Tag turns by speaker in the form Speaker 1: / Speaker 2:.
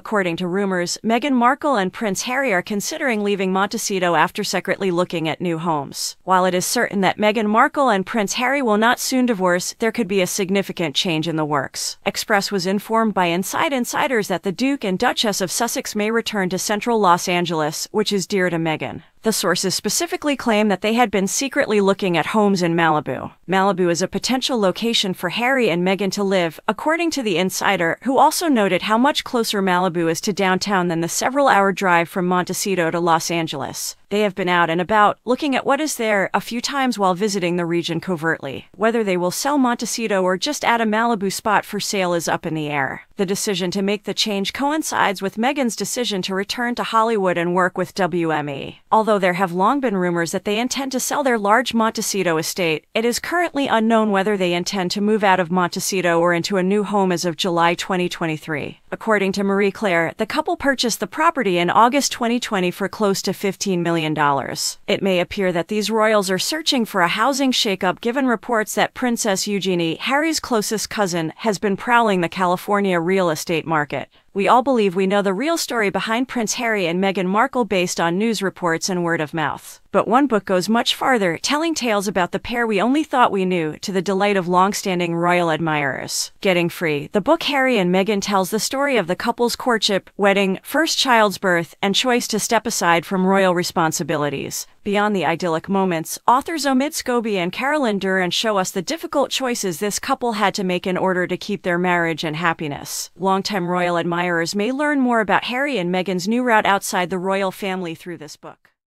Speaker 1: According to rumors, Meghan Markle and Prince Harry are considering leaving Montecito after secretly looking at new homes. While it is certain that Meghan Markle and Prince Harry will not soon divorce, there could be a significant change in the works. Express was informed by inside insiders that the Duke and Duchess of Sussex may return to central Los Angeles, which is dear to Meghan. The sources specifically claim that they had been secretly looking at homes in Malibu. Malibu is a potential location for Harry and Meghan to live, according to the insider, who also noted how much closer Malibu is to downtown than the several hour drive from Montecito to Los Angeles. They have been out and about, looking at what is there a few times while visiting the region covertly. Whether they will sell Montecito or just add a Malibu spot for sale is up in the air. The decision to make the change coincides with Meghan's decision to return to Hollywood and work with WME. Although there have long been rumors that they intend to sell their large Montecito estate, it is currently unknown whether they intend to move out of Montecito or into a new home as of July 2023. According to Marie Claire, the couple purchased the property in August 2020 for close to $15 million. It may appear that these royals are searching for a housing shakeup given reports that Princess Eugenie, Harry's closest cousin, has been prowling the California real estate market. We all believe we know the real story behind Prince Harry and Meghan Markle based on news reports and word of mouth. But one book goes much farther, telling tales about the pair we only thought we knew, to the delight of long-standing royal admirers. Getting Free, the book Harry and Meghan tells the story of the couple's courtship, wedding, first child's birth, and choice to step aside from royal responsibilities. Beyond the idyllic moments, authors Omid Scobie and Carolyn Durand show us the difficult choices this couple had to make in order to keep their marriage and happiness. Longtime royal admirers may learn more about Harry and Meghan's new route outside the royal family through this book.